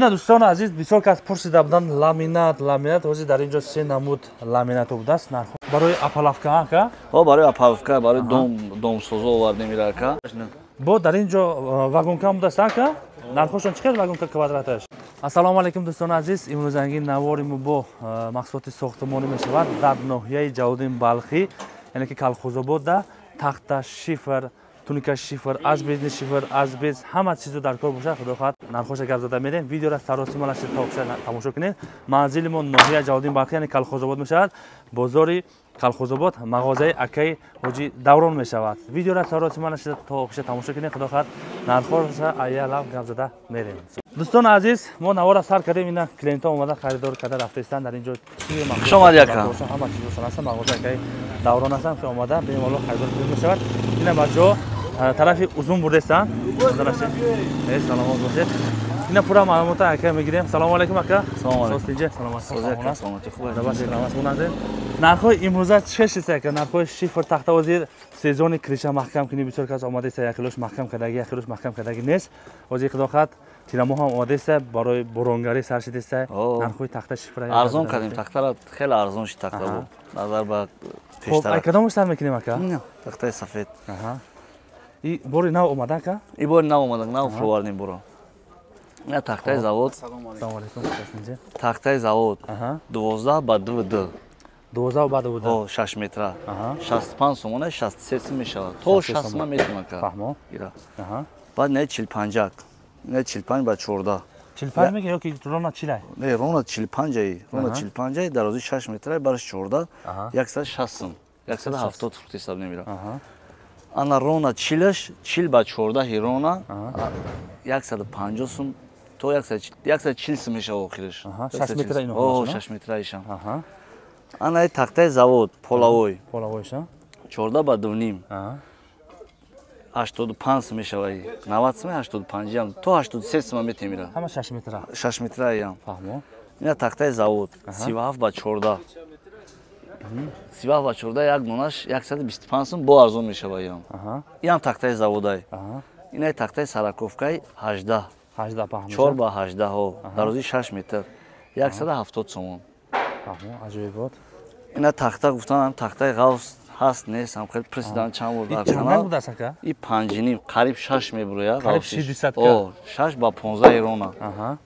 ина дӯстони азиз бисёр кас пурсида буданд ламинат ламинат ҳозир дар инҷо се намуд ламинато будааст нархо барои апалавка ака о барои апалавка барои домсозо овардем ирака бо дар инҷо вагонка будааст ака нархошон чӣ қадр вагонка квадраташ? Ассалому алайкум дӯстони азиз. Имрӯзанги навори мо бо маҳсулоти сохтмонӣ мешавад. Дар ноҳияи ҷаводин балхӣ яъне ки калхозобода тахта шифр туника шифр азбезни шифр азбез ҳама чизо дар кор бошад худо хоҳад нархоша гап зада мерем видеора саросималаша тамошо кунед манзили мо ноҳия ҷалодин барқи яъне калхозобод мешавад бозори калхозобод мағозаи акаи ҳоҷи даврон мешавад видеора саросималаша тоша тамошо кунед худо хоҳад нархоша аялав гап зада мерем дӯстони азиз мо навора сар кардем ина клиентҳо омада харидор карда рафтаистанд дар инҷо ҳама чизошон ҳастан мағозаи акаи даврон ҳастанд омада бемало харидор мешавад ина бачаҳо тарафи узун бурдестан саломат бошед ина пура маълумота ака мегирем салому алайкум ака нархои имрӯза чӣ шиста ака нархои шифр тахтавозир сезони криша маҳкам кини бисёр кас омадеста якилош маҳкам кардаги якилош маҳкам кардаги нест озир худохат тирамо ҳам омадеста барои боронгарӣ сар шидеста нархои тахта шифр арзон кардем тахтара хеле арзон шид тахта буд назар ба пештар кадомаш сар мекунем ака тахтаи сафед и бори нав омада ка? И бори нав омада нав фурӯвардем буро. Ина тахтаи завод. Тахтаи завод. Дувоздаҳ ба двд дувоздаҳ ба двд шаш метра. Шасту панҷ сомона шасту се сум мешавад. То шастма метавон ка. Ира. Баъд ина чилпанҷак. Ина чилпанҷ ба чордаҳ. Чилпанҷ меги ёки рона чилай? Не рона чилпанҷаи. Рона чилпанҷаи дарози шаш метраи бараш чордаҳ. Яксад шаст сум. Яксаду ҳафтод фурт ҳисоб намера ана рона чилаш чил ба чордаҳи рона 150 сум то 140 сум мешава охираш 6 метра ино 6 метраишам ана и тақтаи завод полавой. Полавойша. 14 ба 2 85 сум мешава 90 сум 85 ам то 83 сума метемира. Ҳама 6 метра. 6 метраиам фаҳмо. Ина тақтаи завод. 37 ба 14 сиваҳ ва чорда як донаш 125 сум бо арзон мешава иам иам тақтаи заводай. Инаи тақтаи сараковкаи 18 чор ба 18ҳо дарози 6 метр. 170 сомон. Аҷоибот ина тахта гуфтанам тахтаи ғавс ҳаст нест ҳам хеле пресидан чанд бор дар канал. и панҷиним қариб шаш мебурояд шаш ба понздаҳ ирона.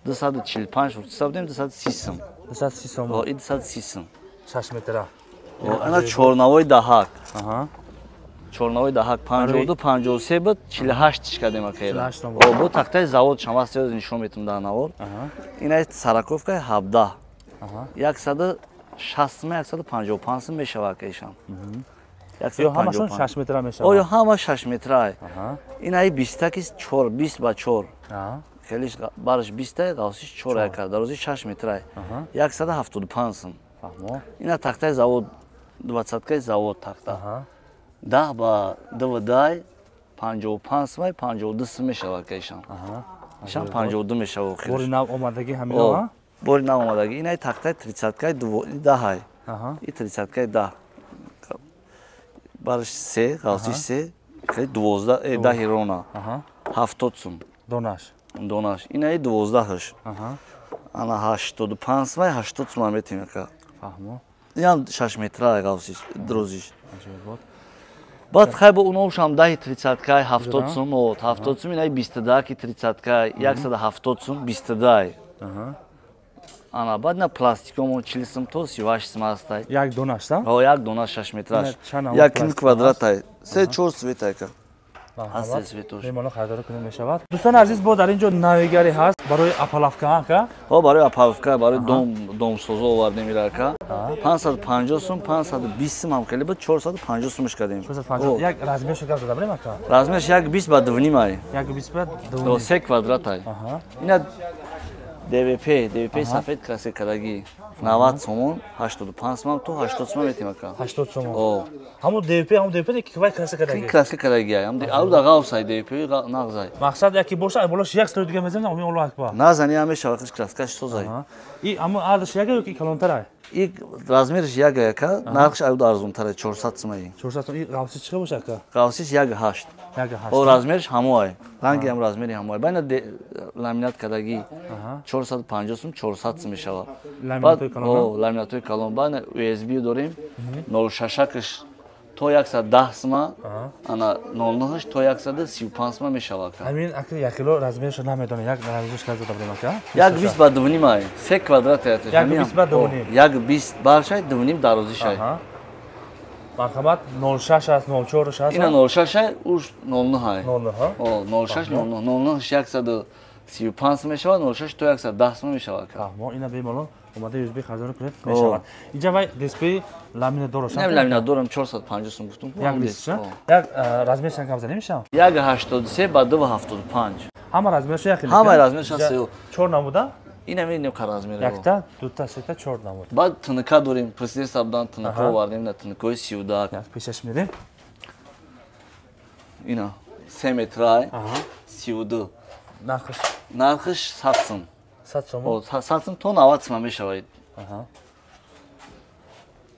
Дусаду чилпанҷ дусабдем дусаду си сум дусаду си сум и дусаду си сум шаш метра ана чорнавои даҳак. Чорнавои даҳак панҷоду панҷоу се буд чилу ҳаштиш кардем акера бо. тахтаи завод шамаст нишон метум дар навор. Инаи сараковкаи ҳабдаҳ яксаду шастма яксаду панҷоу панҷ сум мешава акаишам оё ҳама шаш метрае. Инаи бистаки чор бист ба чор. Хелиш бараш бистаи ғавсиш чор яка дарози шаш метрае. Яксаду ҳафтоду панҷ сум ина тахтаи завод двадцаткаи завод тахта. Даҳ ба двдай панҷоу панҷ сумай панҷоу ду сум мешавад каишан ишан панҷоу ду мешава бори нав омадагӣ ҳамин бори нав омадагӣ. Инаи тахтаи тридцаткаи даҳай. И тридцаткаи даҳ. Бараш се ғавсиш се дувоздаҳ э, даҳи рона. Ҳафтод сум. Донаш донаш инаи дувоздаҳаш. Ана ҳаштоду панҷ сумай ҳаштод сума метем яка ям шаш метра ғавсиш дрозиш. Баъд хай бо уношам даҳи тридцаткай ҳафтод сум от ҳафтод сум инаи бистудаки тридцаткай яксаду ҳафтод сум бистудай ана баъд ина пластикомон чил сум то сиваш сум ҳастай. Як донашта? О як дона шаш метраш. Як кил квадратай се чор светайка дӯстони азиз бо дар ин ҷо навигаре ҳаст барои апалавка ака о барои апалавка барои домсозо овардем панҷсаду панҷоҳ сум панҷсаду бист сум ҳам хеле буд чорсаду панҷоҳ сумаш кардем размерш як бист ба дувнимай се квадратай ина двп двп сафед красе кадаги навад сомон ҳаштоду панҷ сомон то ҳаштод сомон метем ака ҳаштод сомон. Ҳамон двп ҳамон двп кивай красе кадаги красе кадаги алуда ғавсай двп нағзай. Мақсад яки боша болош як строи дига мезанам ами аллоҳ акбар. Назани ҳам мешава краскаш созай и амо ардаш яга ёки калонтарай и размериш яга яка нархш алуда арзонтара чорсад сумаи чорсад сум и ғавсиш чиқа боша ака ғавсиш як ҳашт о размерш ҳамоай ранги ҳам размери ҳамоай байна ламинат кардагӣ 450 сум 400 сум мешавад. Ламинатҳои калон байна usb дорем. 06акш то 110 сма ана 09 то 135 сма мешавад ҳамин ака як кило размершо намедонам як размерш каза дабрем ака як 20 ба дувним ай. Се квадрат ай як 20 ба дувним як 20 баршай дувним дарозиш ай марҳамат 06 аст 04 аст ина 06 ай уш 09 ай 09 о 06 09 09 135 мешавад 06 то 110 сма мешавад фаҳмо ина бемалол омада юзби харидор кунед мешавад. Инҷа вай дисплей ламинатдор аст не ламинатдорам 450 сум гуфтум. Як дисша як размершан кам зада мешавад як 83 ба 275 ҳама размерша як ҳама размерша се чор намуда ина мебинем ка размер якта дута сета чор намуд баъд тнк дорем президент сабдан тнк овардем на тнкои сиюдак пешаш мерем ина се метрай. Сиюду нархш нархш сад сум сад сум сад сум то навад сума мешавад.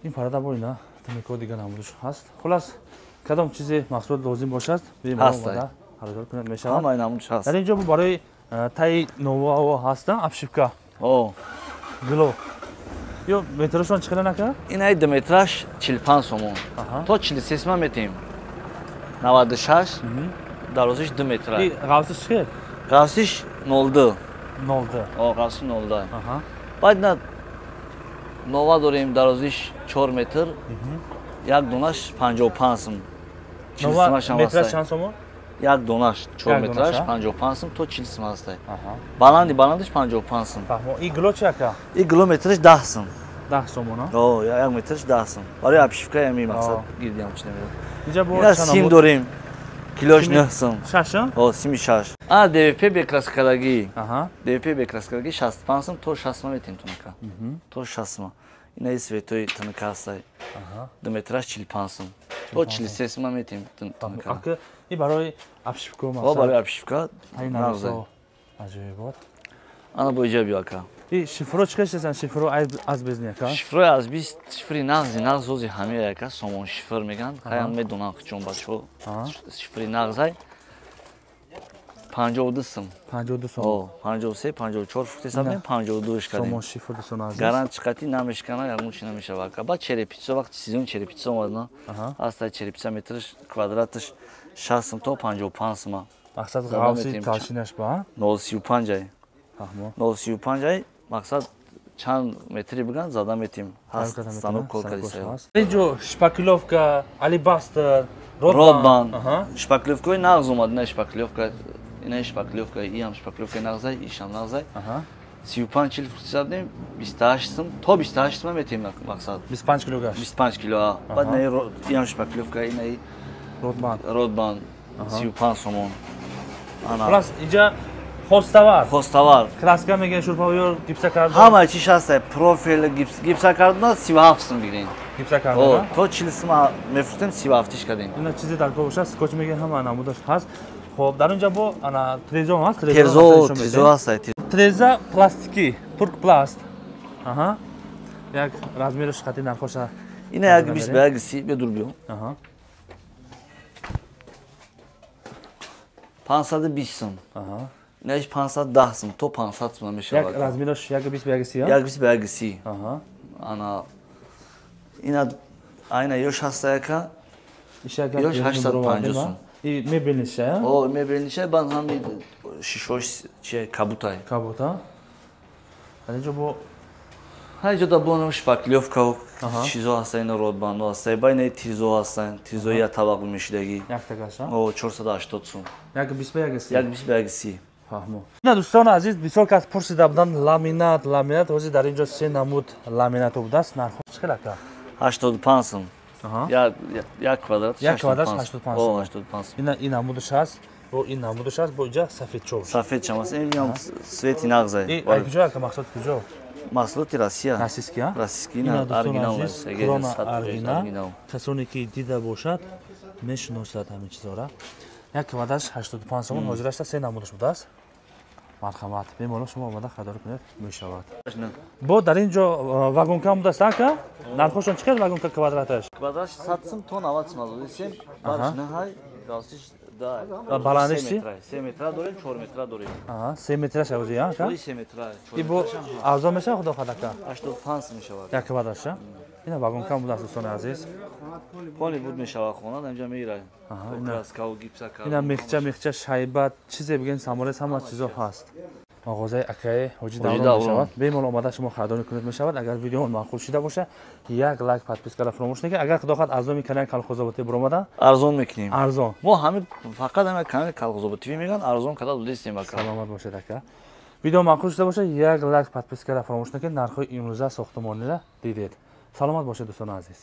Ин парада бо ина тнко дигар намудш ҳаст? Хулас кадом чизе мақсуд лозим бошад? Харидор кунед мешавад? Ҳамаи намудш ҳаст. Дар инҷо барои таи новао ҳаста обшивка гило ё метрашон чӣ қадар нака? Инаи ду метраш чилпанҷ сомон. То чилсе сима метем. Наваду шаш дарозиш ду метра. Ғавсиш чӣ? Ғавсиш нолду. Нолду. Ғавсиш нолду баъд на нова дорем дарозиш чор метр. Як донаш панҷоҳу панҷ сум. Метраш чанд сомон як донаш метраш панҷоҳу панҷ сум то чил сум ҳастай баланди баландиш панҷоҳу панҷ сум и гило чи ака? И гило метраш даҳ сум. Даҳ сомона як метраш даҳ сум. Барои обшивка ами мақсад гирдиамчи намед. Сим дорем. Килош нӯҳ сум. шаша сими шаш. А двп бекраскадагӣ двп бекраскадагӣ шасту панҷ сум то шастма метем тунака то шастма. Инаи светои тнка ҳастай. Ду метраш чил панҷ сум то чил се сима метем тнка и барои обшивка барои обшивка аҷоибот ана бо иҷа биё ака и шифро чӣ кашасан шифро аз безни ака шифрои аз бист шифри нағзи нағз ози ҳамеа ака сомон шифр меган. Хаям медонам чун бачаҳо шифри нағзай панҷоҳу ду сум. панҷоҳу ду сум панҷоҳу се панҷоҳу чор футесабем панҷоҳу душ кардем. Сомон шифр дустон азиз. Гарант чиқати намешкана ягон чи намешава. Ака баъд черепица вақти сезони черепица омадна ҳаста черепица метраш квадраташ шаст сум то панҷоҳу панҷ сума мақсад ғавси талшинаш ба? нол сию панҷай нол сию панҷай мақсад чанд метри биган зада метем ҳастстанок колкарисаё инҷо шпаклёвка алибастр родбан шпаклёвкаҳои нағз омад ина шпаклёвка ина шпаклёвка иам шпаклёвкаи нағзай ишам нағзай. Сию панҷ чил фурсидем бисту ҳашт сум то бисту ҳашт сума метем мақсад. Бисту панҷ кило гашт бисту панҷ кило баъд инаи иам шпаклёвка инаи родбан сию панҷ сомон. Хулас инҷа хостовар. Хостовар. Краска мегирен шурпаё гипсакардон ҳама чиш ҳастай профил гипсакардона сиву ҳафт сум бигирем. Гипсакардон то чил сума мефурӯхтем сиву ҳафтиш кардем. Ина чизе дар кор бошад скотч мегирен ҳама намудаш ҳаст хоб дар инҷа бо ана трезо ҳаст? Трезо трезо ҳастай треза пластикӣ турк пласт. Аҳа. Як размераш хати нархоша ина як бист ба як си бедур биё панҷсаду бист сум. Инаш панҷсад даҳ сум то панҷсад сум мешавад размераш як бист ба як си як бист ба як си ана ина айна ёш ҳаста яка? Ёш ҳаштсад панҷо сум мебелниша о мебелниша баъд ҳами шишош чи кабутай кабута. Аинҷо бо ҳаҷо да бо шпаклёвка чизо ҳаста ина родбандо ҳаста ба инаи тирзо ҳастан тирзои я табақ мешидагӣ. Яктагаша о чорсаду ҳаштод сум. Як бист ба як си як бист ба як си ина дӯстони азиз бисёр кас пурсида буданд ламинат ламинат. Ҳозир дар инҷо се намуд ламинато будааст нархо чӣ хел ака? ҳаштоду панҷ сум як квадрат? Як квадрат? ҳаштоду панҷ сум ин намудаш ҳаст бо ин намудаш ҳаст бо инҷа сафедчо сафедчам аст. Ин свети нағзай куҷо ака мақсад куҷо? Маҳсулоти россия. Оригинал крона оригинал. Касоне ки дида бошад мешиносад ҳамин чизора як квадраш ҳаштоду панҷ сомон ҳозир аста се намудаш будааст марҳамат беморон шумо омада харидор кунед? Мешавад. Бо дар ин ҷо вагонка будааст ака нархошон чӣ кад вагонка квадраташ? Квадраташ сад сум то навад сум азодисем барш наҳай галсиш баландиш чи се метра дорем чор метра дорем. Се метра шавози я ка? Се метра и бо арзон мешава худо хадака 85 мешавад. Як квадратша ина вагонка буд аст дӯстони азиз поли буд мешава хона инҷа меираем краскаву гипсака ина мехча мехча шайбат чизе бигӯем саморес ҳама чизо ҳаст мағозаи акаи ҳоҷи даврон мешавад бемол омада шумо харидорӣ кунед мешавад агар видеоон маъқул шуда боша як лайк подпискара фаромӯш накунед агар худохоҳад арзон мекунед калхозоботӣ биромада арзон мекунем арзон мо ҳами фақат ҳами канали калхозоботӣ мегӯянд арзон када дистем ака саломат бошед ака видео маъқул шуда боша як лайк подпискара фаромӯш накунед нархҳои имрӯза сохтмониро дидед саломат бошед дӯстони азиз